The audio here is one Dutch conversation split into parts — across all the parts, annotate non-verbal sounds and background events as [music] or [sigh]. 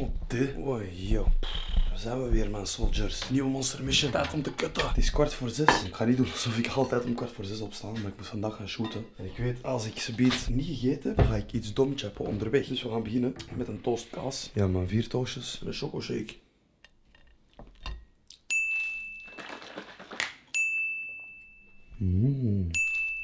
Oh, dit. Oh, yo. Daar zijn we weer, man, soldiers. Nieuwe monster mission. Tijd om te kutten. Het is kwart voor zes. Ik ga niet doen alsof ik altijd om kwart voor zes opsta, maar ik moet vandaag gaan shooten. En ik weet, als ik ze biedt niet gegeten heb, ga ik iets dom chappen onderweg. Dus we gaan beginnen met een toast kaas. Ja, maar vier toastjes en een choco shake.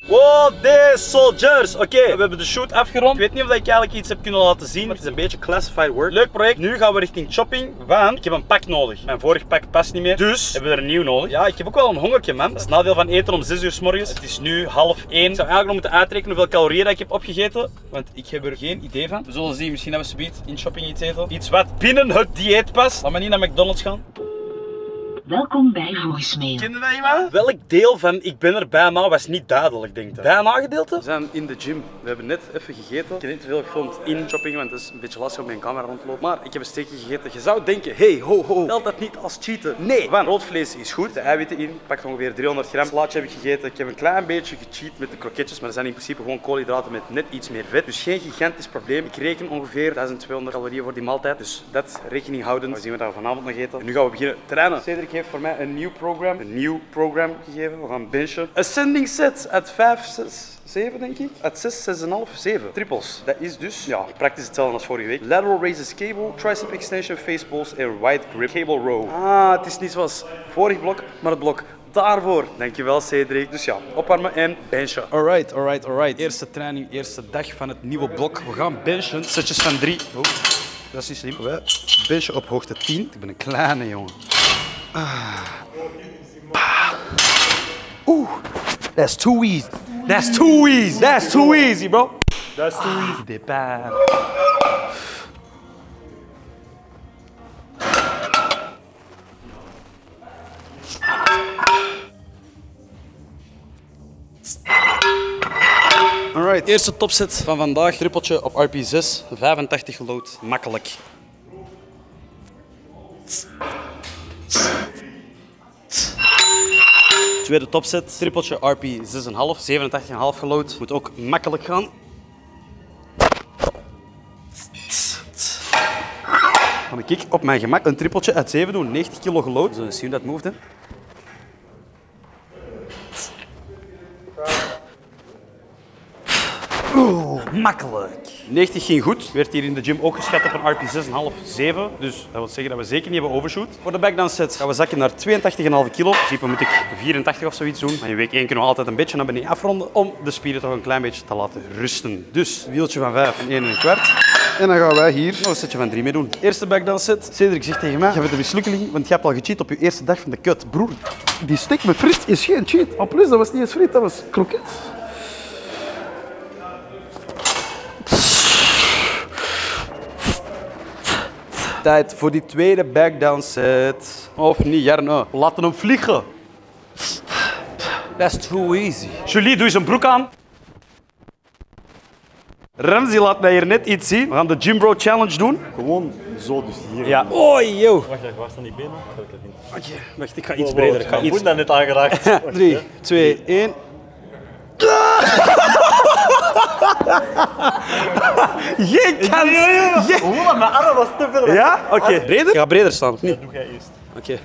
Wow, deze soldiers! Oké, we hebben de shoot afgerond. Ik weet niet of ik eigenlijk iets heb kunnen laten zien, maar het is een beetje classified work. Leuk project. Nu gaan we richting shopping, want ik heb een pak nodig. Mijn vorig pak past niet meer, dus hebben we er een nieuw nodig. Ja, ik heb ook wel een hongertje, man. Dat is het nadeel van eten om 6 uur s morgens. Het is nu half 1. Ik zou eigenlijk nog moeten uitrekenen hoeveel calorieën ik heb opgegeten, want ik heb er geen idee van. We zullen zien, misschien hebben we subiet in shopping iets eten. Iets wat binnen het dieet past. Laat me niet naar McDonald's gaan. Welkom bij voicemail. Kende dat iemand? Welk deel van ik ben er bijna was niet duidelijk, denk ik. Bijna gedeelte? We zijn in de gym. We hebben net even gegeten. Ik heb niet te veel gefilmd in shopping, want het is een beetje lastig om mijn camera rond te lopen. Maar ik heb een steekje gegeten. Je zou denken, hey, ho, ho, telt dat niet als cheaten? Nee, want rood vlees is goed. De eiwitten in, pak ongeveer 300 gram. Slaatje heb ik gegeten. Ik heb een klein beetje gecheat met de kroketjes, maar dat zijn in principe gewoon koolhydraten met net iets meer vet. Dus geen gigantisch probleem. Ik reken ongeveer 1200 calorieën voor die maaltijd. Dus dat rekening houden. We zien wat we vanavond nog eten. En nu gaan we beginnen trainen. Cedric heeft voor mij een nieuw program, een nieuw program gegeven. We gaan benchen. Ascending set uit 5, 6, 7 denk ik. Uit 6, 6,5, 7. Triples. Dat is dus ja, praktisch hetzelfde als vorige week. Lateral raises cable, tricep extension, face pulls en wide grip cable row. Ah, het is niet zoals vorig blok, maar het blok daarvoor. Dankjewel Cedric. Dus ja, opwarmen en benchen. Alright, alright, alright. Eerste training, eerste dag van het nieuwe blok. We gaan benchen. Setjes van drie. Oh, dat is niet slim. We benchen op hoogte 10. Ik ben een kleine jongen. Oeh, that's too easy. That's too easy. That's too easy, bro. That's too easy. Départ. Alright, eerste topset van vandaag. Trippeltje op RP6, 85 geload. Makkelijk. Tweede topset, trippeltje RP 6,5, 87,5 geload. Moet ook makkelijk gaan. Kan ik op mijn gemak een trippeltje uit 7 doen, 90 kilo geload. Zullen zien hoe dat moved. Hè. Oeh, makkelijk. 90 ging goed. Werd hier in de gym ook geschat op een RP 6,5, 7. Dus dat wil zeggen dat we zeker niet hebben overshoot. Voor de backdown set gaan we zakken naar 82,5 kilo. In principe moet ik 84 of zoiets doen. Maar in week 1 kunnen we altijd een beetje naar beneden afronden om de spieren toch een klein beetje te laten rusten. Dus wieltje van 5 en 1 en een kwart. En dan gaan wij hier nog een setje van 3 mee doen. Eerste backdown set. Cedric zegt tegen mij, je bent een mislukkeling, want je hebt al gecheat op je eerste dag van de cut. Broer, die steak met friet is geen cheat. En plus, dat was niet eens friet, dat was kroket. Tijd voor die tweede backdown set. Of niet, Jarno? Laten hem vliegen. That's too easy. Julie, doe eens een broek aan. Ramsey laat mij hier net iets zien. We gaan de Gym Bro Challenge doen. Gewoon zo, dus hier. Ja. Oh, yo. Wacht, waar staan die benen? In? Oké, wacht, ik ga iets breder. Ik ga Mijn iets... voet dan net aangeraakt. 3, 2, 1. Geen kans! Geen- Oeh, mijn arm was te veel. Ja? Oké. Breder? Ik ga breder staan, niet? Doe jij eerst. Oké.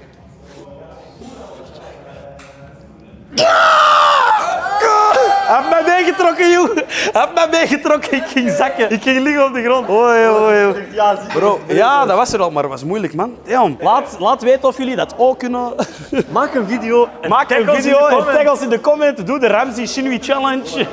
Hij heeft mij meegetrokken, joh. Hij heeft mij meegetrokken. Ik ging zakken. Ik ging liggen op de grond. Oei, oei, oei. Ja, Bro, ja, dat was er al, maar het was moeilijk, man. Damn. Laat, laat weten of jullie dat ook kunnen. Maak een video. En Maak een ons in de video en comments. tag ons in de comment. Doe de Ramsey Shinui Challenge.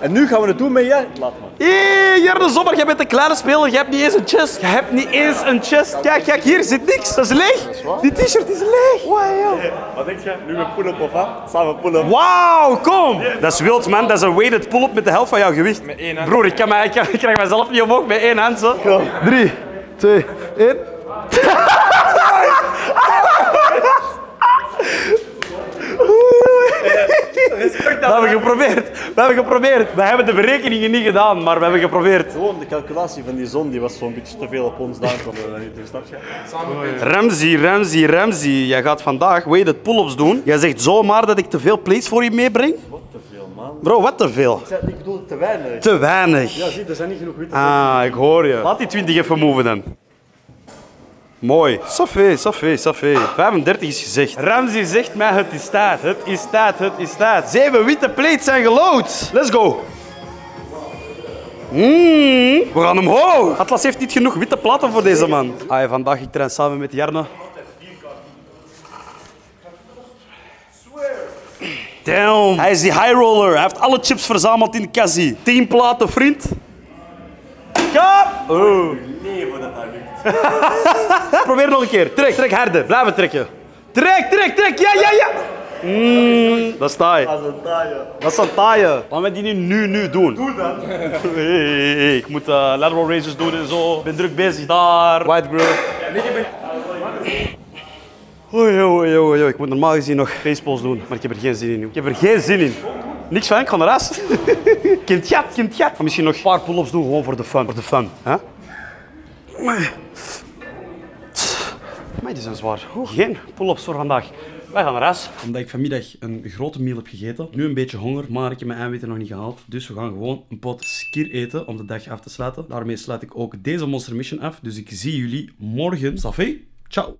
En nu gaan we het doen met jij. Laat maar. Hé, Jarno Sommer, jij bent een kleine speler. Je hebt niet eens een chest. Je hebt niet eens een chest. Kijk, kijk, hier zit niks. Dat is leeg. Die t-shirt is leeg. Wow, joh. Wat denk je? Nu een pull-up of wat? Samen pull-up. Wauw, kom! Dat is wild, man. Dat is een weighted pull-up met de helft van jouw gewicht. Met één hand. Broer, ik, kan mij, ik, kan- ik krijg mezelf niet omhoog met één hand. Zo. Drie, twee, één. We hebben geprobeerd. We hebben geprobeerd. We hebben de berekeningen niet gedaan, maar we hebben geprobeerd. Gewoon de calculatie van die zon die was zo'n beetje te veel op ons daar. doen, snap je? Ramsey, Ramsey, Ramsey. Jij gaat vandaag weighted pull-ups doen. Jij zegt zomaar dat ik te veel plates voor je meebreng? Wat te veel, man. Bro, wat te veel? Ik bedoel te weinig. Te weinig. Ja, zie, er zijn niet genoeg witte Ah, ik hoor je. Laat die 20 even moven dan. Mooi. Safé, safé, safé. 35 is gezegd. Ramsey zegt mij het is tijd. Het is tijd, het is tijd. Zeven witte plates zijn gelood. Let's go. Mm, we gaan omhoog. Atlas heeft niet genoeg witte platen voor deze man. Ah, vandaag ik train samen met Jarne. Damn. Hij is die high roller. Hij heeft alle chips verzameld in de cassie. 10 platen, vriend. Kap! Oh. [laughs] Probeer nog een keer. Trek, trek harder. Blijven trekken. Trek, trek, trek. Ja, ja, ja. Mm, dat is taai. Dat is een taaie. Dat is een taaie. Laten we die nu, nu, nu doen. Doe dan. [laughs] Hey, hey, hey. Ik moet uh, lateral raises doen en zo. Ik ben druk bezig daar. White grill. Oei, oei, oei, oei. Ik moet normaal gezien nog facepulls doen, maar ik heb er geen zin in. nu. Ik heb er geen zin in. Niks van, ik ga naar huis. [laughs] kind gat, kind gat. Misschien nog een paar pull-ups doen, gewoon voor de fun. Voor de fun. Hè? Maar die zijn zwaar. Geen pull-ups voor vandaag. Wij gaan naar huis. Omdat ik vanmiddag een grote meal heb gegeten. Nu een beetje honger, maar ik heb mijn eiwitten nog niet gehaald. Dus we gaan gewoon een pot skir eten om de dag af te sluiten. Daarmee sluit ik ook deze Monster Mission af. Dus ik zie jullie morgen. Safé, ciao.